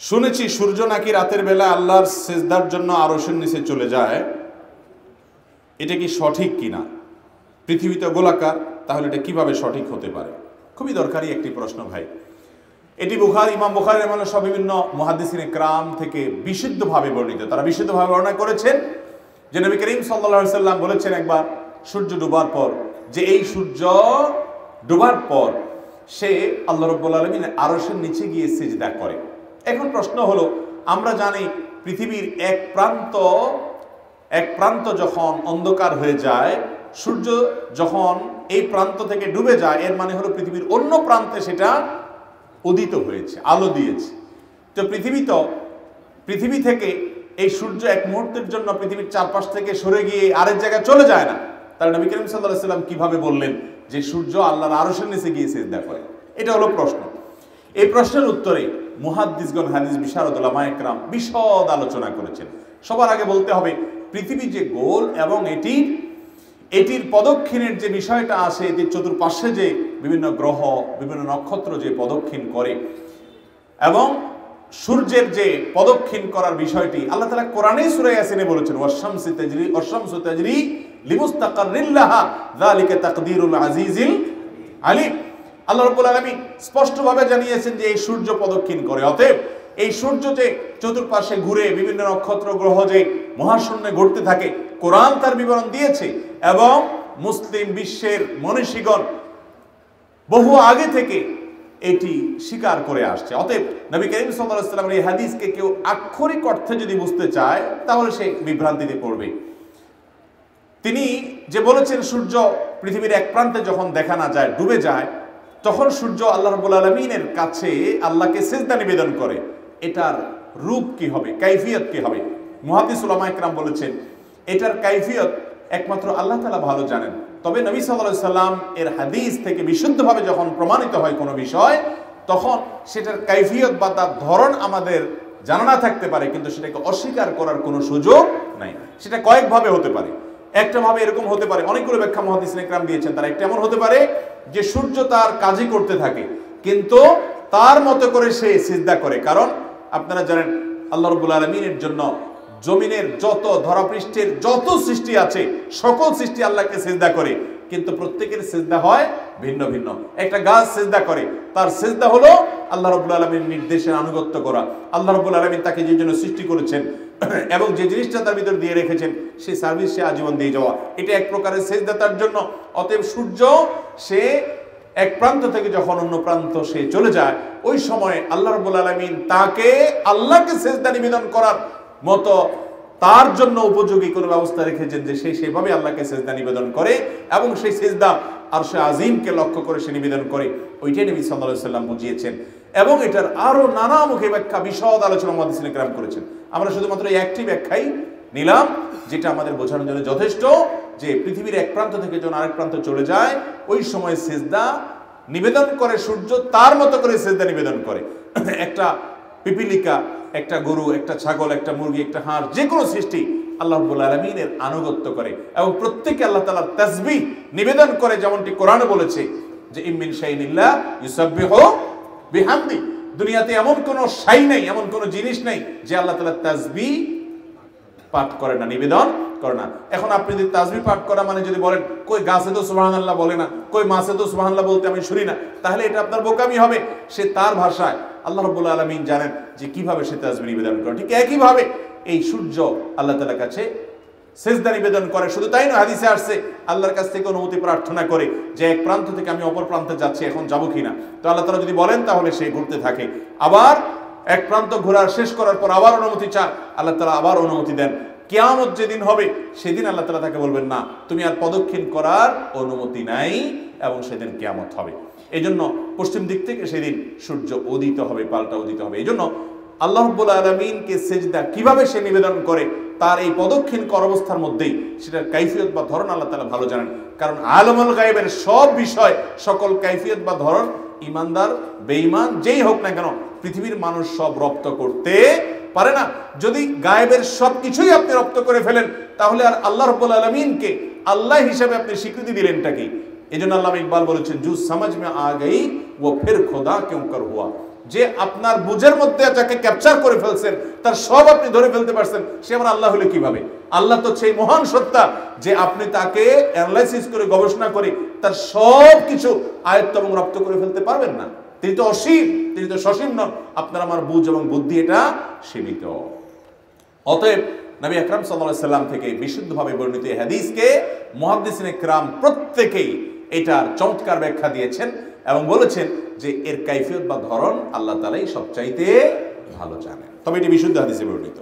শুনেছি সূর্য নাকি রাতের বেলা আল্লাহর সেজদার জন্য আরশের নিচে চলে যায়। এটা কি সঠিক কিনা? পৃথিবীতে গোলাকার, তাহলে এটা কীভাবে সঠিক হতে পারে? খুবই দরকারি একটি প্রশ্ন ভাই। এটি বুখার, ইমাম বুখার এমন সব বিভিন্ন মহাদিসিন ক্রাম থেকে বিশুদ্ধভাবে বর্ণিত। তারা বিশুদ্ধভাবে বর্ণনা করেছেন যে নবী করিম সাল্লা সাল্লাম বলেছেন একবার, সূর্য ডুবার পর, যে এই সূর্য ডুবার পর সে আল্লাহ রব্বুল আলমিন আরসের নিচে গিয়ে সেজদা করে। এখন প্রশ্ন হলো, আমরা জানি পৃথিবীর এক প্রান্ত এক প্রান্ত যখন অন্ধকার হয়ে যায়, সূর্য যখন এই প্রান্ত থেকে ডুবে যায়, এর মানে হলো পৃথিবীর অন্য প্রান্তে সেটা উদিত হয়েছে, আলো দিয়েছে। তো পৃথিবী তো, পৃথিবী থেকে এই সূর্য এক মুহূর্তের জন্য পৃথিবীর চারপাশ থেকে সরে গিয়ে আরেক জায়গায় চলে যায় না। তাহলে নবী করিম সাল্লাহ সাল্লাম কীভাবে বললেন যে সূর্য আল্লাহর আরশের নিচে গিয়ে সেজদা করে? এটা হলো প্রশ্ন। এই প্রশ্নের উত্তরে মুহাদ্দিসগণ হাদিস বিশারদুল্লাহ একরাম বিশদ আলোচনা করেছেন। সবার আগে বলতে হবে পৃথিবী যে গোল এবং এটি এটির পদক্ষিণের যে বিষয়টা আছে, এটির চতুর্পাশে যে বিভিন্ন গ্রহ, বিভিন্ন নক্ষত্র যে পদক্ষিণ করে এবং সূর্যের যে পদক্ষিণ করার বিষয়টি, আল্লাহ তালা কোরআনে সুরে আসিনে বলেছেন ওয়াশামসি তাজরি ওয়াশামসু তাজরি লিমুস্তাকাররিল্লাহা, যালিকা তাকদীরুল আজিজিল আলিম। আল্লাহ রাব্বুল আলামিন স্পষ্টভাবে জানিয়েছেন যে এই সূর্য পদক্ষিণ করে। অতএব এই সূর্য যে চতুর্পাশে ঘুরে বিভিন্ন নক্ষত্র, গ্রহ যে মহাশূন্যে ঘুরতে থাকে, কোরআন তার বিবরণ দিয়েছে এবং মুসলিম বিশ্বের মনীষীগণ বহু আগে থেকে এটি স্বীকার করে আসছে। অতএব নবী করিম আলাইহি এই হাদিসকে কেউ আক্ষরিক অর্থে যদি বুঝতে চায়, তাহলে সে বিভ্রান্তিতে পড়বে। তিনি যে বলেছেন, সূর্য পৃথিবীর এক প্রান্তে যখন দেখা না যায়, ডুবে যায় তখন সূর্য আল্লাহ রাব্বুল আলামিনের কাছে আল্লাহকে সেজদা নিবেদন করে। এটার রূপ কি হবে? কাইফিয়ত কি হবে? মুহাদ্দিস উলামা একরাম বলেছেন, এটার কাইফিয়ত একমাত্র আল্লাহ তাআলা ভালো জানেন। তবে নবী সাল্লাল্লাহু সাল্লাম এর হাদিস থেকে বিশুদ্ধভাবে যখন প্রমাণিত হয় কোনো বিষয়, তখন সেটার কাইফিয়ত বা তার ধরন আমাদের জানা না থাকতে পারে, কিন্তু সেটাকে অস্বীকার করার কোনো সুযোগ নাই। সেটা কয়েকভাবে হতে পারে। একটা ভাবে এরকম হতে পারে। অনেকগুলো ব্যাখ্যা মহাদিস ইকরাম দিয়েছেন। তারা একটা এমন হতে পারে যে সূর্য তার কাজই করতে থাকে। কিন্তু তার মতো করে সে সিজদা করে। কারণ আপনারা জানেন, আল্লাহ রবুল আলমিনের জন্য জমিনের যত ধরাপৃষ্ঠের যত সৃষ্টি আছে, সকল সৃষ্টি আল্লাহকে সেজদা করে। কিন্তু প্রত্যেকের সেজদা হয় ভিন্ন ভিন্ন। একটা গাছ সেজদা করে। তার সেজদা হলো আল্লাহ রবুল আলমীর নির্দেশের আনুগত্য করা। আল্লাহ রবুল আলমিন তাকে যে জন্য সৃষ্টি করেছেন এবং যে জিনিসটা তার ভিতর দিয়ে রেখেছেন সেই সার্ভিস সে আজীবন দিয়ে যাওয়া। এটা এক প্রকারের সেজদা তার জন্য। অতএব সূর্য, সে এক প্রান্ত থেকে যখন অন্য প্রান্ত সে চলে যায়, ওই সময় আল্লাহ রবুল আলমিন তাকে আল্লাহকে সেজদা নিবেদন করার মতো তার জন্য উপযোগী কোনো ব্যবস্থা রেখেছেন যে সে সেভাবে আল্লাহকে সেজদা নিবেদন করে এবং সেই সেজদা আর সে আজিমকে লক্ষ্য করে সে নিবেদন করে। ওইটাই নবী সাল্লাহ সাল্লাম বুঝিয়েছেন। এবং এটার আরও নানা মুখে ব্যাখ্যা, বিশদ আলোচনা আমাদের সিনেগ্রাম করেছেন। আমরা শুধুমাত্র এই একটি ব্যাখ্যাই নিলাম, যেটা আমাদের বোঝানোর জন্য যথেষ্ট যে পৃথিবীর এক প্রান্ত থেকে যখন আরেক প্রান্ত চলে যায়, ওই সময় সেজদা নিবেদন করে, সূর্য তার মতো করে সেজদা নিবেদন করে। একটা পিপিলিকা, একটা গরু, একটা ছাগল, একটা মুরগি, একটা হাঁস যে কোনো সৃষ্টি আলমিনের আনুগত্য করে এবং প্রত্যেকে আল্লাহ তালার তাসবি নিবেদন করে, যেমনটি কোরআনে বলেছে যে ইমিন বিহামদি। দুনিয়াতে এমন কোনো সাই নেই, এমন কোনো জিনিস নেই যে আল্লাহ তালার তাসবি পাঠ করে না, নিবেদন করে না। এখন আপনি যদি তাজবি পাঠ করা মানে যদি বলেন, কই গাছে তো সুবাহান্লাহ বলে না, কই মাছে তো সুবাহান্লাহ বলতে আমি শুনি না, তাহলে এটা আপনার বোকামি হবে। সে তার ভাষায় আল্লাহ রব্বুল আলমিন জানেন যে, কীভাবে সে তাজবি নিবেদন করে। ঠিক একইভাবে এই সূর্য আল্লাহ তালার কাছে সেজদা নিবেদন করে। শুধু তাই না হাদিসে আসছে, আল্লাহর কাছ থেকে অনুমতি প্রার্থনা করে যে এক প্রান্ত থেকে আমি অপর প্রান্তে যাচ্ছি, এখন যাব কিনা? তো আল্লাহ তালা যদি বলেন, তাহলে সে ঘুরতে থাকে। আবার এক প্রান্ত ঘোরার, শেষ করার পর আবার অনুমতি চান, আল্লাহ তালা আবার অনুমতি দেন। কেয়ামত যেদিন হবে, সেদিন আল্লাহ তালা তাকে বলবেন, না, তুমি আর পদক্ষিণ করার অনুমতি নাই এবং সেদিন কেয়ামত হবে। এই জন্য পশ্চিম দিক থেকে সেদিন সূর্য উদিত হবে, পাল্টা উদিত হবে। এই জন্য আল্লাহ রব্বুল আলমিনকে সেজদা কীভাবে সে নিবেদন করে, তার এই পদক্ষিণ অবস্থার মধ্যেই সেটার কাইফিয়ত বা ধরন আল্লাহ তালা ভালো জানেন। কারণ আলমল গায়েবের সব বিষয়, সকল কাইফিয়ত বা ধরন ইমানদার বেঈমান, যেই হোক না কেন, পৃথিবীর মানুষ সব রপ্ত করতে পারে না। যদি গায়েবের সব কিছুই আপনি রপ্ত করে ফেলেন, তাহলে আর আল্লাহ রব্বুল আলমিনকে আল্লাহ হিসাবে আপনি স্বীকৃতি দিলেনটা কি? এই জন্য আল্লাহ ইকবাল বলেছেন জু সমাজ মে আ গই ও ফের খোদা কেউ কর হুয়া। যে আপনার বুঝের মধ্যে যাকে ক্যাপচার করে ফেলছেন, তার সব আপনি ধরে ফেলতে পারছেন, সে আমার আল্লাহ হলে কীভাবে? আল্লাহ তো সেই মহান সত্তা যে আপনি তাকে অ্যানালাইসিস করে, গবেষণা করে, তার সব কিছু আয়ত্ত এবং রপ্ত করে ফেলতে পারবেন না। তিনি তো অসীম, তিনি তো সসীম নন। আপনার আমার বুঝ এবং বুদ্ধি এটা সীমিত। অতএব নবী আকরাম সাল্লাহ সাল্লাম থেকে বিশুদ্ধভাবে বর্ণিত হাদিসকে মহাদিসিন ক্রাম প্রত্যেকেই এটার চমৎকার ব্যাখ্যা দিয়েছেন। এবং বলেছেন যে এর কাইফিয়ত বা ধরন আল্লাহ তালাই সবচাইতে ভালো জানেন। তবে এটি বিশুদ্ধ হাদিসে বর্ণিত।